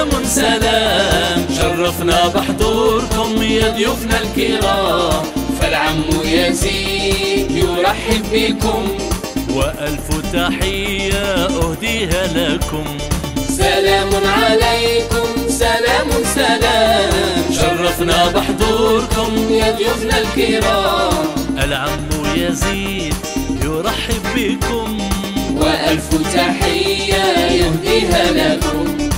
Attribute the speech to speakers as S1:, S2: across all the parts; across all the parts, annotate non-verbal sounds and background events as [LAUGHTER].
S1: سلام شرفنا بحضوركم يا ضيوفنا الكرام. فالعم يزيد يرحب بكم.
S2: وألف تحية أهديها لكم.
S1: سلام عليكم سلام سلام. شرفنا بحضوركم يا ضيوفنا الكرام.
S2: العم يزيد يرحب بكم.
S1: وألف تحية يهديها لكم.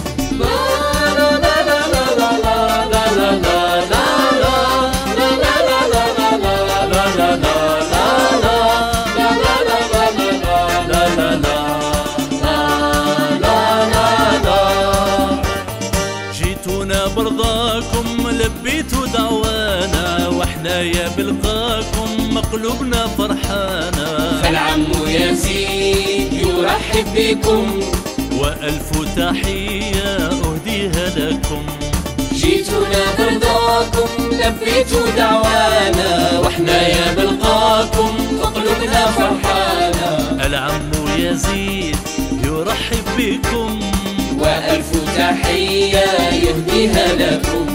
S2: يا بلقاكم مقلوبنا فرحانا.
S1: فالعم يزيد يرحب بكم.
S2: وألف تحية أهديها لكم
S1: جيتونا برضاكم لبيتوا دعوانا. وإحنا يا بلقاكم قلوبنا فرحانة
S2: العم يزيد يرحب بكم.
S1: وألف تحية يهديها لكم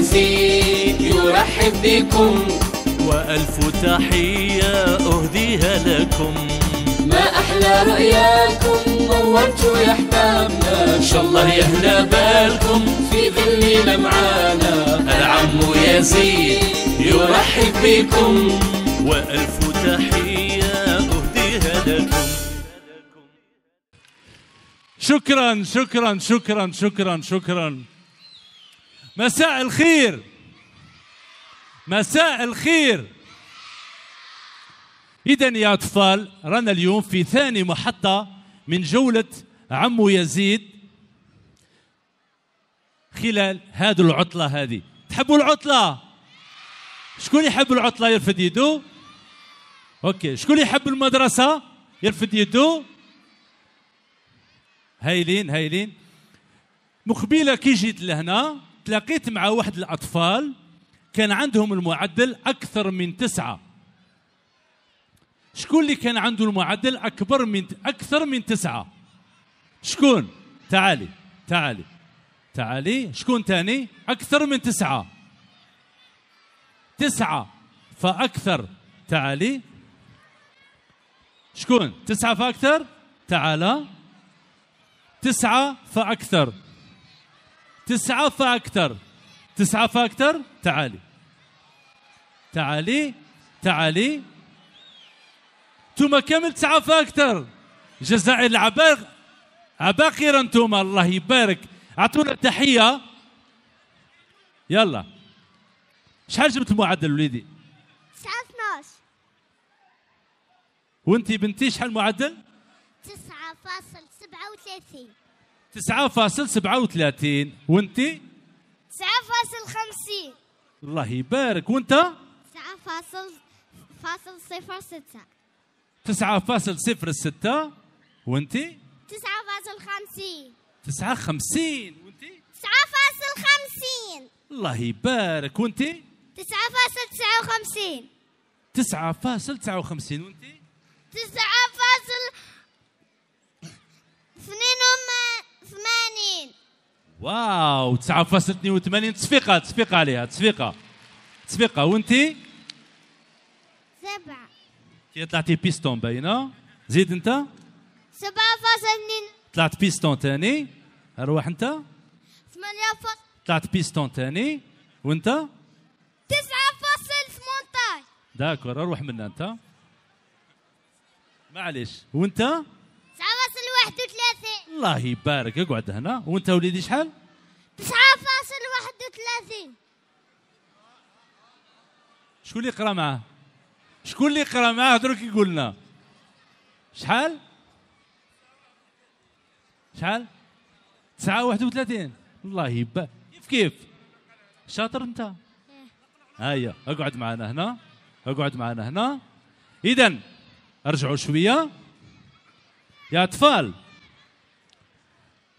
S1: يزيد يرحب بكم.
S2: وألف تحية أهديها لكم.
S1: ما أحلى رؤياكم نورتوا يا أحبابنا إن شاء الله يهنا بالكم. في ظل معانا العم يزيد يرحب بكم.
S2: وألف تحية أهديها لكم.
S3: شكرا شكرا شكرا شكرا شكرا. مساء الخير. مساء الخير. إذا يا أطفال رانا اليوم في ثاني محطة من جولة عمو يزيد خلال هذه العطلة هذه. تحبوا العطلة؟ شكون يحب العطلة يرفد يدو أوكي شكون يحب المدرسة يرفد يدو هايلين هايلين. مقبلة كي جيت لهنا تلاقيت مع واحد الأطفال كان عندهم المعدل أكثر من تسعة. شكون اللي كان عنده المعدل أكبر من أكثر من تسعة؟ شكون؟ تعالي تعالي تعالي. شكون تاني؟ أكثر من تسعة. تسعة فأكثر. تعالي. شكون؟ تسعة فأكثر؟ تعال تسعة فأكثر. تسعة فأكثر تسعة فأكثر تعالي. تعالي. تعالي. ثم كامل تسعة فأكثر جزائر العباق. عباقرة أنتم. الله يبارك. اعطونا تحية. يلا. شحال جبت المعدل وليدي؟
S4: 9 12
S3: وانت بنتي شحال المعدل
S4: 9.37
S3: 9.37 وانت؟
S4: 9.50
S3: الله يبارك. وانت؟
S4: 9.06
S3: 9.06 وانت؟
S4: 9.50
S3: 59 وانت؟
S4: 9.50
S3: الله يبارك. وانت؟
S4: 9.59
S3: 9.59 وانت؟
S4: 9.82
S3: واو 9.82 تصفيقة تصفيقة عليها تصفيقة. تصفيقة وانت
S4: سبعة.
S3: كي طلعتي بيستون باينة. زيد انت؟
S4: سبعة فاصل اثنين
S3: طلعت بيستون تاني. أروح انت؟
S4: ثمانية فاصل
S3: طلعت بيستون تاني. وانت؟
S4: تسعة فاصل ثمانية
S3: داكور أروح منا انت. معليش. وانت
S4: تسعة فاصل واحد وثلاثين
S3: الله يبارك. اقعد هنا. وانت وليدي شحال؟
S4: تسعة فاصل واحد وثلاثين.
S3: شكون اللي يقرأ معاه؟ شكون اللي يقرأ معاه؟ دروك يقول لنا شحال؟ شحال؟ تسعة واحد وثلاثين. الله يبارك كيف كيف؟ شاطر انت. هيا اقعد معنا هنا. اقعد معنا هنا. اذا ارجعوا شوية. يا أطفال.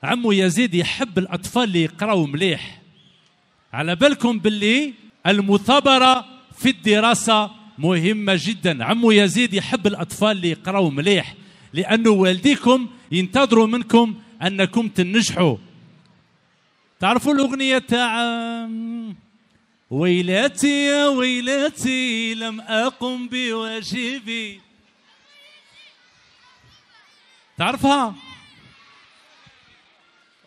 S3: عمو يزيد يحب الأطفال اللي يقراوا مليح. على بالكم باللي المثابرة في الدراسة مهمة جدا. عمو يزيد يحب الأطفال اللي يقراوا مليح. لأنه والديكم ينتظروا منكم أنكم تنجحوا. تعرفوا الأغنية تاع ويلاتي يا ويلاتي لم أقم بواجبي. تعرفها؟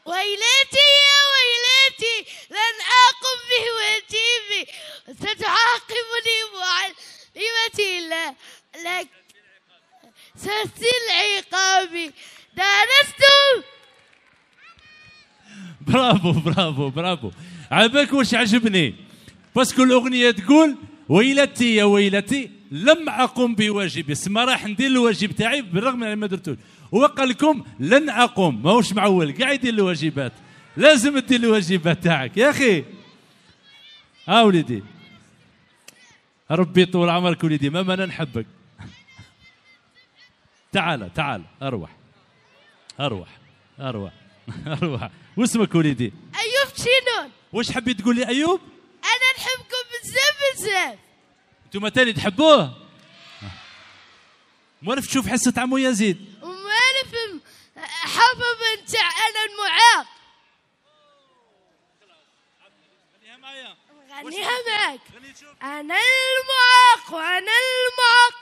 S4: ويلتي يا ويلتي لن أقم بواجبي ستعاقبني معلمتي لا لك ستل عقابي درست
S3: bravo bravo bravo. على بالك واش عجبني؟ parce que الأغنية تقول ويلتي يا ويلتي لم أقم بواجبي. سما راح ندير الواجب تاعي بالرغم من ما درتوش. هو قال لكم لن اقوم ماهوش معول. كاع يدير الواجبات. لازم تدير الواجبات تاعك. يا أخي. ها وليدي. ربي طول عمرك وليدي. ماما أنا نحبك. [LAUGHS] تعال تعال. أروح. أروح. أروح. [LAUGHS] أروح. واسمك وليدي.
S4: أيوب شنون
S3: واش حبيت تقول لي أيوب؟
S4: أنا نحبكم بزاف بزاف.
S3: أنتم تاني تحبوه؟ موالف تشوف حصة عمو يزيد.
S4: نفهم حافظ نتاع أنا المعاق. غنيها معك أنا المعاق وأنا المعاق.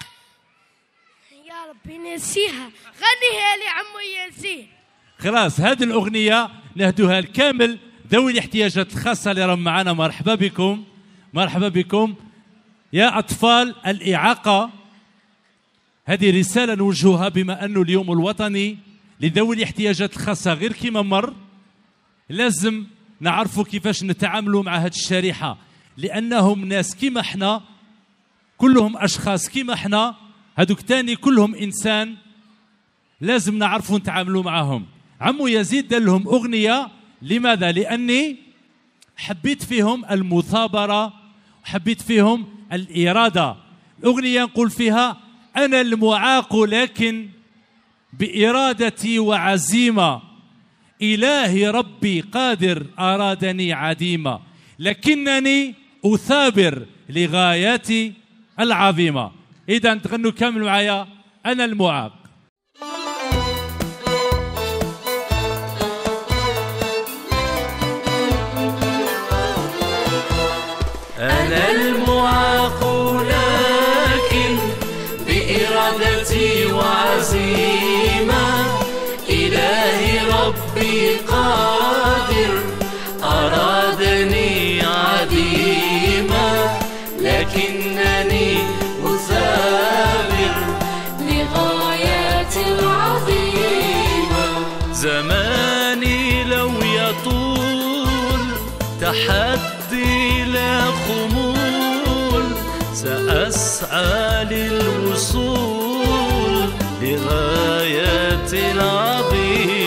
S4: يا ربي نسيها. غنيها لي عمو ياسين
S3: خلاص هذه الأغنية نهدوها الكامل ذوي الاحتياجات الخاصة اللي راهم معنا مرحبا بكم. مرحبا بكم. يا أطفال الإعاقة هذه رسالة نوجهها بما انه اليوم الوطني لذوي الاحتياجات الخاصة غير كما مر لازم نعرفوا كيفاش نتعاملوا مع هذه الشريحة. لأنهم ناس كما إحنا كلهم أشخاص كما إحنا هذوك تاني كلهم إنسان لازم نعرفوا نتعاملوا معهم. عمو يزيد دار لهم أغنية لماذا؟ لأني حبيت فيهم المثابرة وحبيت فيهم الإرادة. الأغنية نقول فيها
S2: أنا المعاق لكن بإرادتي وعزيمة. إلهي ربي قادر أرادني عديمة. لكنني أثابر لغاياتي العظيمة.
S5: إذا تغنوا كامل معايا أنا
S2: المعاق. لو يطول تحدي لا خمول. سأسعى للوصول.
S5: لغاية العظيمة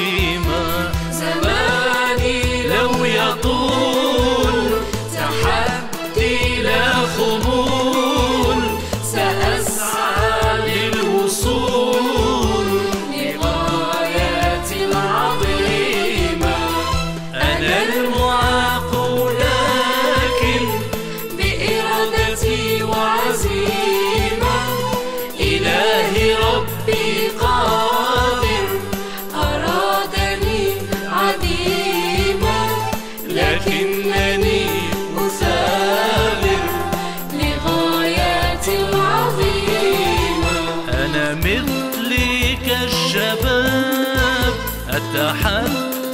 S2: الشباب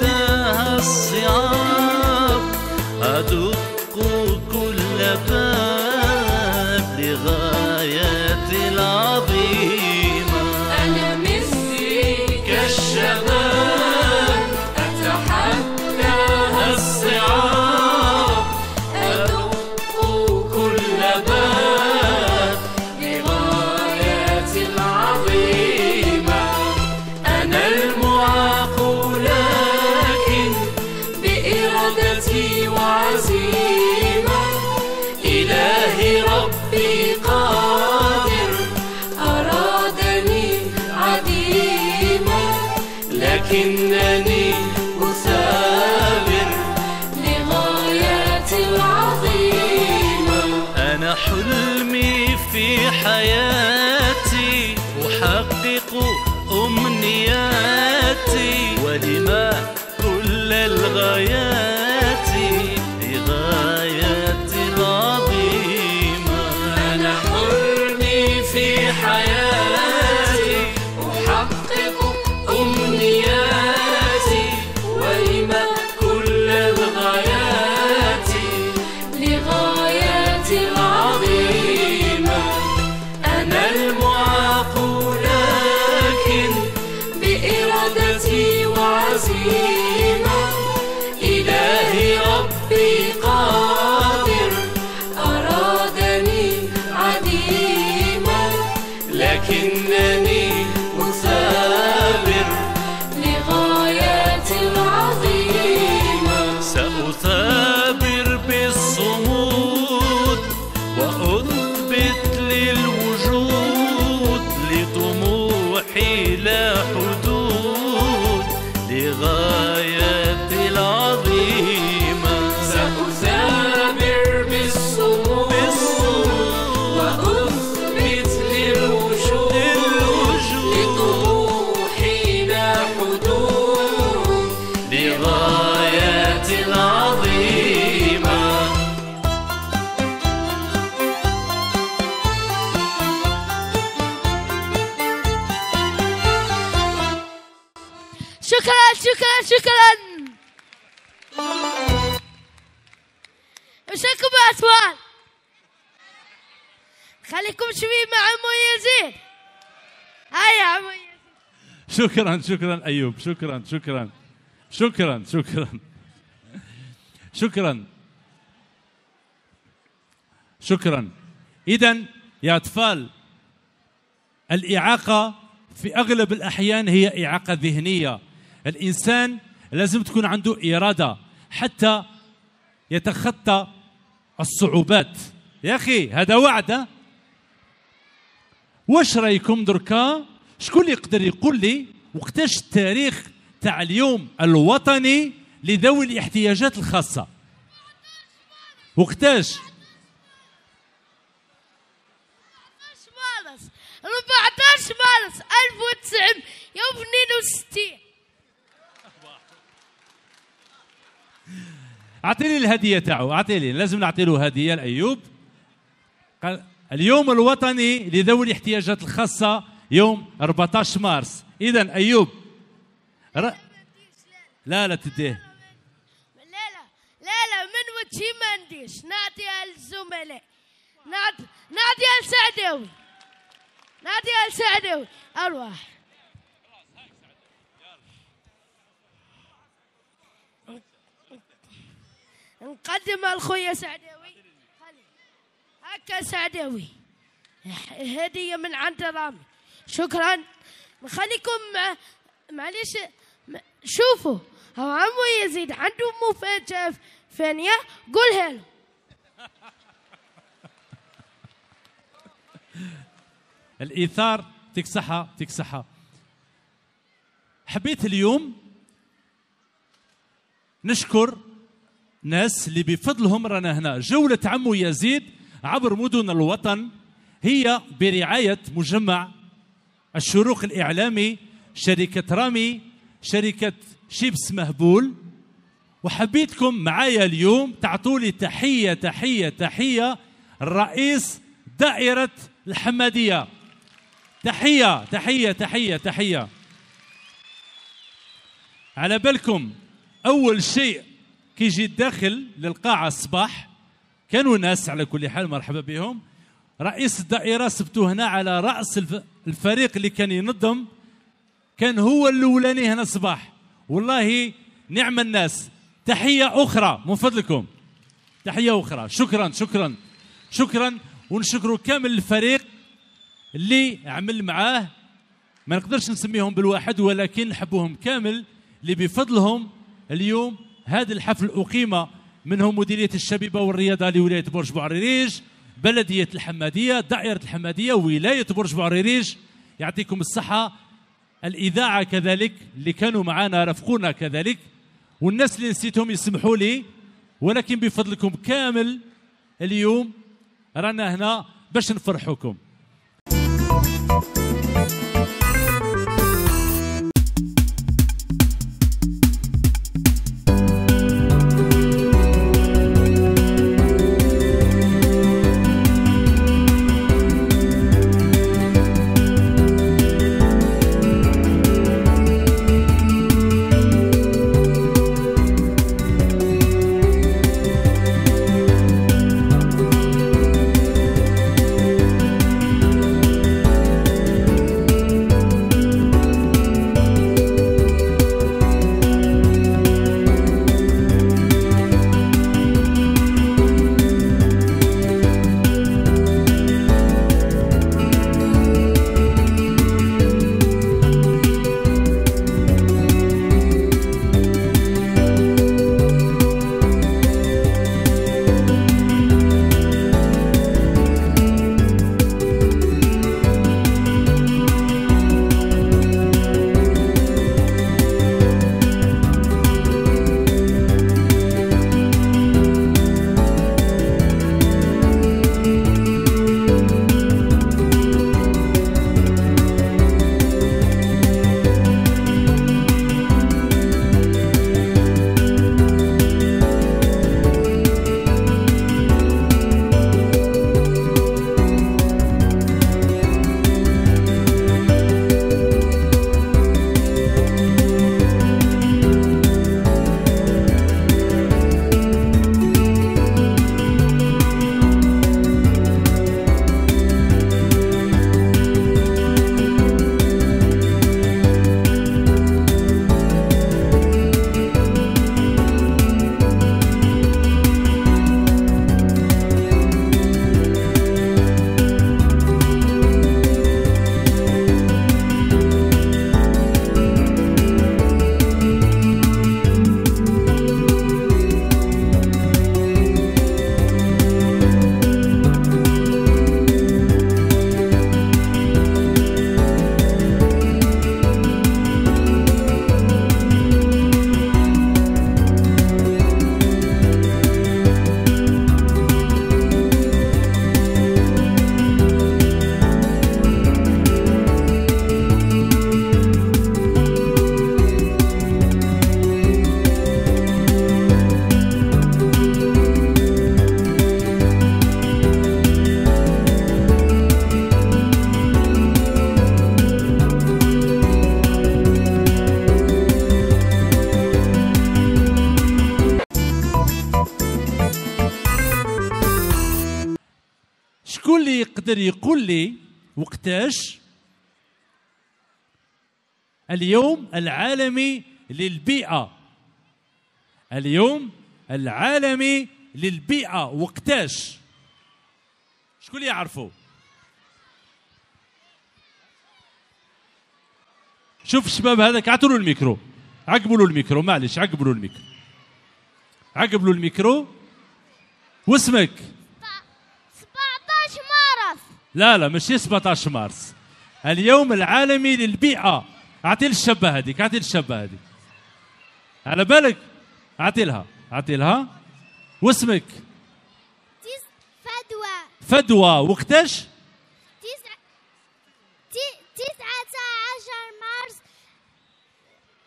S2: أتحداها الصعاب أدق كل باب
S5: many لكنني
S4: شكرا شكرا شكرا. وشكم أسوال؟ خليكم شوي مع عمو يزيد. هيا عمو يزيد.
S3: شكرا شكرا أيوب. شكرا شكرا. شكرا شكرا. شكرا. شكرا. اذا يا أطفال الإعاقة في أغلب الأحيان هي إعاقة ذهنية. الإنسان لازم تكون عنده إرادة حتى يتخطى الصعوبات. يا أخي هذا وعد؟ واش رأيكم دركا؟ شكون اللي يقدر يقول لي وقتاش التاريخ تاع اليوم الوطني لذوي الاحتياجات الخاصة؟ وقتاش؟
S4: مارس 14 مارس 1962
S3: أعطيني الهدية تاعو. أعطيني. لازم نعطي له هدية لأيوب. قال اليوم الوطني لذوي الاحتياجات الخاصة يوم 14 مارس. اذا أيوب ر... لا لا تديه.
S4: لا لا لا لا من وجهي ما نديش نعطيها للزملاء نعطي نعطيها لسعداوي نعطيها لسعداوي أرواح. نقدمها لخويا سعداوي. هكا سعداوي. هدية من عند رامي. شكرا. نخليكم مع معليش شوفوا. هو عمو يزيد عنده مفاجأة ثانية قولها له. [LAUGHS]
S3: الإيثار يعطيك صحة يعطيك صحة. حبيت اليوم نشكر ناس اللي بفضلهم رانا هنا. جولة عمو يزيد عبر مدن الوطن هي برعاية مجمع الشروق الإعلامي شركة رامي شركة شيبس مهبول. وحبيتكم معايا اليوم تعطوا لي تحية تحية تحية الرئيس دائرة الحمادية. تحية تحية تحية تحية. على بالكم أول شيء كي جيت داخل للقاعة الصباح كانوا ناس على كل حال مرحبا بهم. رئيس الدائرة سبتوه هنا على الف- الفريق اللي كان ينظم كان هو الأولاني هنا الصباح. والله نعم الناس. تحية أخرى من فضلكم. تحية أخرى. شكرا شكرا شكرا. ونشكروا كامل الفريق اللي عمل معاه. ما نقدرش نسميهم بالواحد ولكن نحبوهم كامل اللي بفضلهم اليوم هذا الحفل أقيم منهم مديرية الشبيبة والرياضة لولاية برج بوعريريج بلدية الحمادية دائرة الحمادية ولاية برج بوعريريج يعطيكم الصحة. الإذاعة كذلك اللي كانوا معنا رافقونا كذلك. والناس اللي نسيتهم يسمحوا لي ولكن بفضلكم كامل اليوم رانا هنا باش نفرحوكم. يقدر يقول لي وقتاش اليوم العالمي للبيئة. اليوم العالمي للبيئة. وقتاش؟ شكون يعرفوا شوف الشباب هذاك عطوا الميكرو. عقبوا له الميكرو معلش عقبوا له الميكرو. عقبوا له الميكرو. واسمك؟
S4: 17 مارس
S3: لا لا ماشي 17 مارس. اليوم العالمي للبيئة أعطي للشابة هذيك أعطي للشابة هذيك. على بالك؟ أعطي لها أعطي لها. واسمك؟
S4: فدوى.
S3: فدوى. وقتاش؟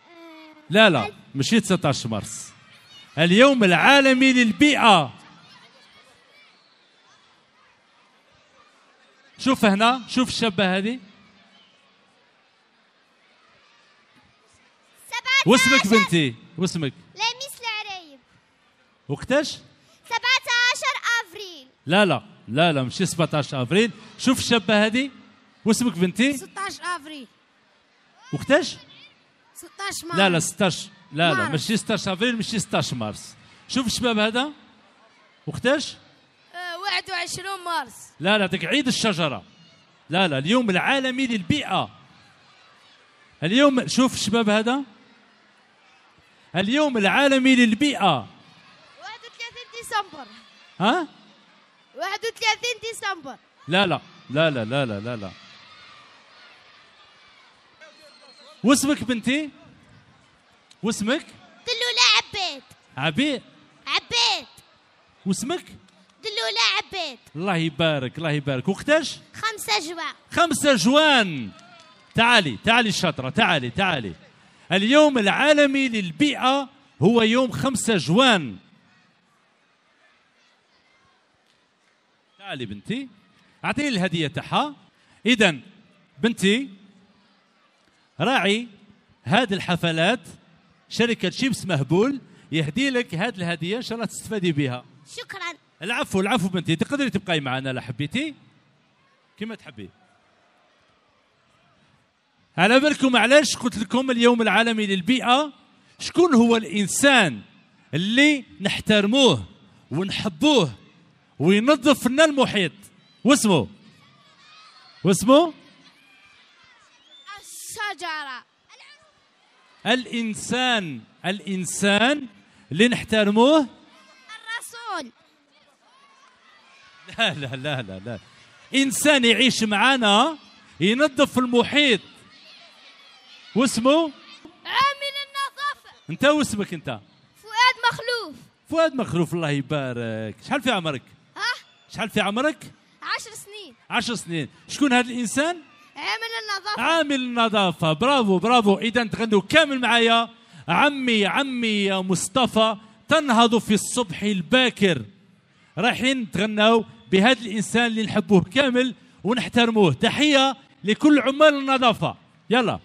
S4: آه،
S3: لا لا ماشي 19 مارس. اليوم العالمي للبيئة شوف هنا شوف الشابة هذه.
S4: سبعة
S3: واسمك بنتي واسمك.
S4: لميس العرايب
S3: وقتاش؟
S4: سبعة عشر أفريل.
S3: لا لا لا لا ماشي 17 أفريل. شوف الشابة هذه. واسمك بنتي؟
S6: 16 أفريل.
S3: وقتاش؟
S6: 16 مارس.
S3: لا لا 16 لا لا. ماشي 16 أفريل ماشي 16 مارس. شوف الشباب هذا. وقتاش؟
S4: 21 مارس.
S3: لا لا تك عيد الشجرة. لا لا اليوم العالمي للبيئة. اليوم شوف الشباب هذا. اليوم العالمي للبيئة.
S4: 31 ديسمبر.
S3: ها؟
S4: 31 ديسمبر.
S3: لا لا لا لا لا لا لا, لا. واسمك بنتي؟ واسمك؟
S4: قلت له لا عبيد.
S3: عبيد.
S4: عبيد.
S3: واسمك؟
S6: دلولة عبيد
S3: الله يبارك الله يبارك. وقتاش؟
S6: خمسة جوا
S3: خمسة جوان. تعالي تعالي الشاطرة تعالي تعالي. اليوم العالمي للبيئة هو يوم خمسة جوان. تعالي بنتي. أعطيني الهدية تاعها. إذا بنتي راعي هذه الحفلات. شركة شيبس مهبول يهدي لك هذه الهدية إن شاء الله تستفادي بها.
S6: شكرا.
S3: العفو العفو بنتي. تقدري تبقاي معنا لا حبيتي؟ كما تحبي. على بالكم علاش قلت لكم اليوم العالمي للبيئة؟ شكون هو الإنسان اللي نحترموه ونحبوه وينظف لنا المحيط؟ واسمه؟ واسمه؟
S4: الشجرة.
S3: الإنسان الإنسان اللي نحترموه لا لا لا لا لا. إنسان يعيش معنا ينظف المحيط. واسمه؟
S4: عامل النظافة.
S3: أنت واسمك أنت؟
S4: فؤاد مخلوف.
S3: فؤاد مخلوف الله يبارك. شحال في عمرك؟
S4: ها؟
S3: شحال في عمرك؟
S4: عشر سنين.
S3: عشر سنين. شكون هذا الإنسان؟
S4: عامل النظافة.
S3: عامل النظافة. برافو برافو. إذا تغنوا كامل معايا. عمي عمي يا مصطفى تنهض في الصبح الباكر. رايحين تغنوا بهذا الإنسان اللي نحبوه كامل ونحترموه. تحية لكل عمال النظافة. يلا.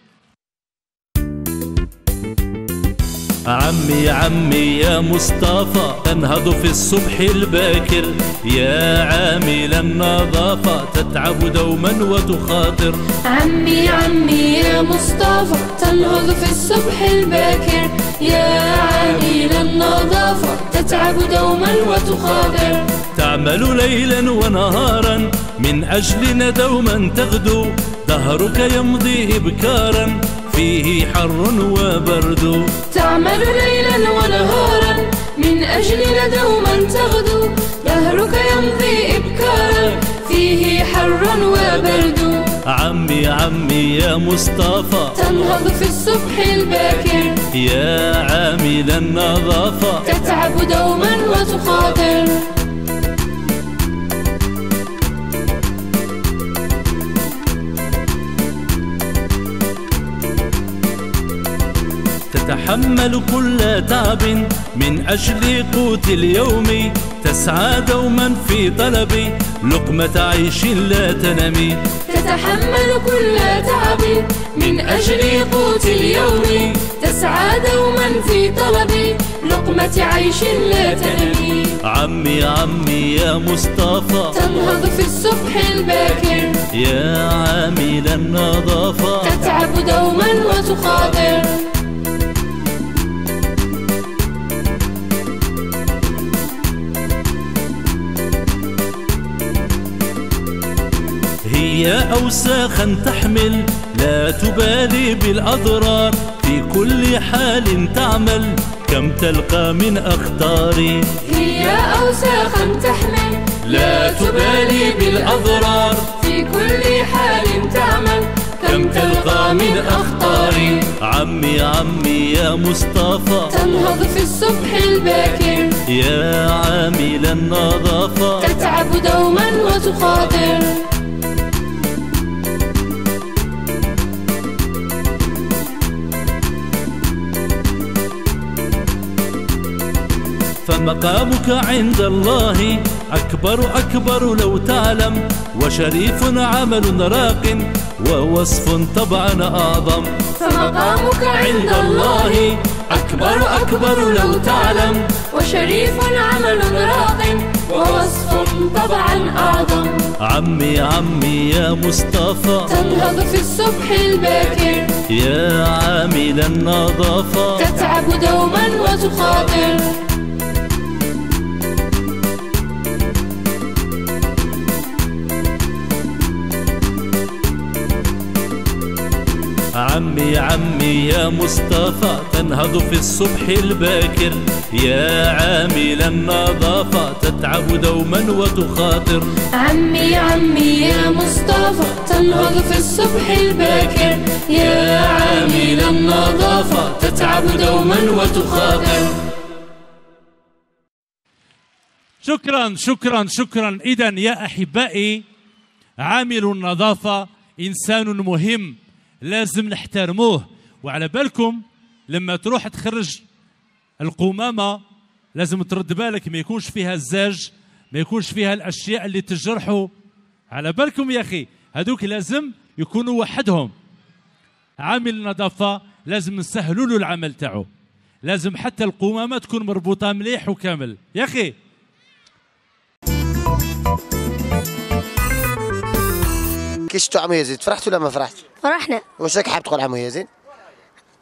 S3: عمي عمي يا مصطفى تنهض في الصبح الباكر. يا عامل النظافة تتعب دوما وتخاطر.
S5: عمي عمي يا مصطفى تنهض في الصبح الباكر. يا عامل النظافة تتعب دوما وتخاطر.
S2: تعمل ليلا ونهارا من أجلنا دوما تغدو. دهرك يمضي إبكارا. فيه حر وبرد.
S5: تعمل ليلا ونهارا من أجلنا دوما تغدو. دهرك يمضي إبكارا فيه حر وبرد.
S2: عمي عمي يا مصطفى.
S5: تنهض في الصبح الباكر.
S2: يا عامل النظافة
S5: تتعب دوما وتخاطر.
S2: تتحمل كل تعب من أجل قوت اليوم. تسعى دوما في طلب لقمة عيش لا تنمي.
S5: تتحمل كل تعب من أجل قوت اليوم. تسعى دوما في طلب لقمة عيش لا تنمي.
S2: عمي عمي يا مصطفى.
S5: تنهض في الصبح الباكر.
S2: يا عامل النظافة
S5: تتعب دوما وتخاطر.
S2: هي أوساخا تحمل لا تبالي بالأضرار في كل حال تعمل كم تلقى من أخطار
S5: هي أوساخا تحمل
S2: لا تبالي بالأضرار
S5: في كل حال تعمل
S2: كم تلقى من أخطار عمي عمي يا مصطفى.
S5: تنهض في الصبح الباكر.
S2: يا عامل النظافة
S5: تتعب دوما وتخاطر.
S2: فمقامك عند الله. أكبر أكبر لو تعلم وشريف عمل راق ووصف طبعا أعظم.
S5: فمقامك عند الله.
S2: أكبر أكبر لو تعلم
S5: وشريف عمل راق ووصف طبعا أعظم.
S2: عمي عمي يا مصطفى.
S5: تنهض في الصبح الباكر.
S2: يا عامل النظافة
S5: تتعب دوما وتخاطر.
S2: عمي عمي يا مصطفى تنهض في الصبح الباكر. يا عامل النظافة تتعب دوما وتخاطر.
S5: عمي عمي يا مصطفى تنهض في الصبح الباكر. يا عامل النظافة تتعب دوما وتخاطر.
S3: شكرا شكرا شكرا. اذا يا أحبائي عامل النظافه إنسان مهم. لازم نحترموه. وعلى بالكم لما تروح تخرج القمامة لازم ترد بالك ما يكونش فيها الزاج ما يكونش فيها الأشياء اللي تجرحوا على بالكم يا أخي هذوك لازم يكونوا وحدهم. عامل النظافه لازم نسهلوا له العمل تاعو. لازم حتى القمامة تكون مربوطة مليح وكامل. يا أخي!
S7: كي شفتوا عمو يزيد فرحت ولا ما فرحت؟
S6: فرحنا
S7: واش راك حاب تقول عمو يزيد؟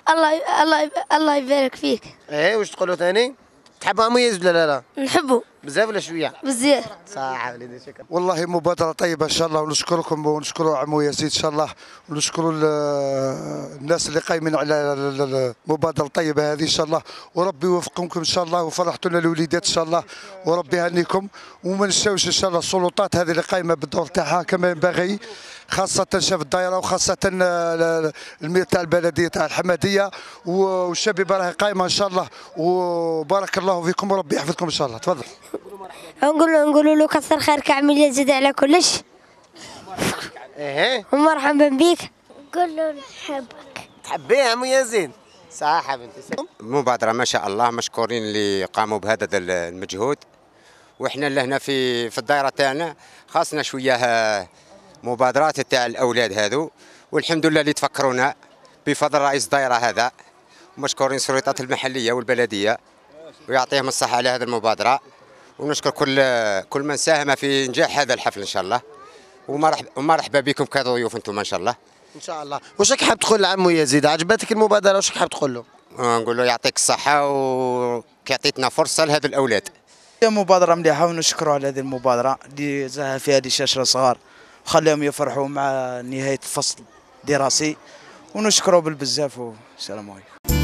S6: الله الله الله يبارك فيك
S7: إيه واش تقولوا ثاني؟ تحب عمو يزيد ولا لا لا؟
S6: نحبه
S7: بزاف ولا شوية؟
S6: بزاف
S7: صح وليدي شكرا
S8: والله مبادرة طيبة إن شاء الله ونشكركم ونشكروا عمو يزيد إن شاء الله ونشكروا ال- الناس اللي قايمين على ال- ال- المبادرة الطيبة هذه إن شاء الله وربي يوفقكم إن شاء الله وفرحتونا الوليدات إن شاء الله وربي يهنيكم وما نساوش إن شاء الله السلطات هذه اللي قايمة بالدور تاعها كما ينبغي خاصة شاف الدائرة وخاصة ال- ال- المير تاع البلدية تاع الحمادية. والشبيبة راهي قايمة إن شاء الله. وبارك الله فيكم وربي يحفظكم إن شاء الله. تفضل.
S6: نقول له نقول له كثر خيرك عمل يزيد على كلش.
S7: إيه.
S6: ومرحبا بك. قول له نحبك.
S7: تحبيه عمو يزيد؟ صح بنتي.
S9: مبادرة ما شاء الله مشكورين اللي قاموا بهذا المجهود. وإحنا اللي هنا في في الدائرة تاعنا خاصنا شوية آه، مبادرات تاع الأولاد هذو والحمد لله اللي تفكرونا بفضل رئيس الدائرة هذا مشكورين السلطات المحلية والبلدية ويعطيهم الصحة على هذه المبادرة ونشكر كل كل من ساهم في نجاح هذا الحفل إن شاء الله. ومرحبا ومرحبا بكم كضيوف أنتم ان شاء الله.
S7: إن شاء الله. واش راك حاب تقول لعمو يزيد؟ عجبتك المبادرة؟ واش راك حاب تقول له؟
S9: ونقول له يعطيك الصحة وكيعطيتنا فرصة لهذا الأولاد.
S10: هي مبادرة مليحة ونشكروا على هذه المبادرة اللي زاها فيها هذه الشاشرة صغار وخليهم يفرحوا مع نهاية الفصل الدراسي ونشكروا بالبزاف والسلام عليكم.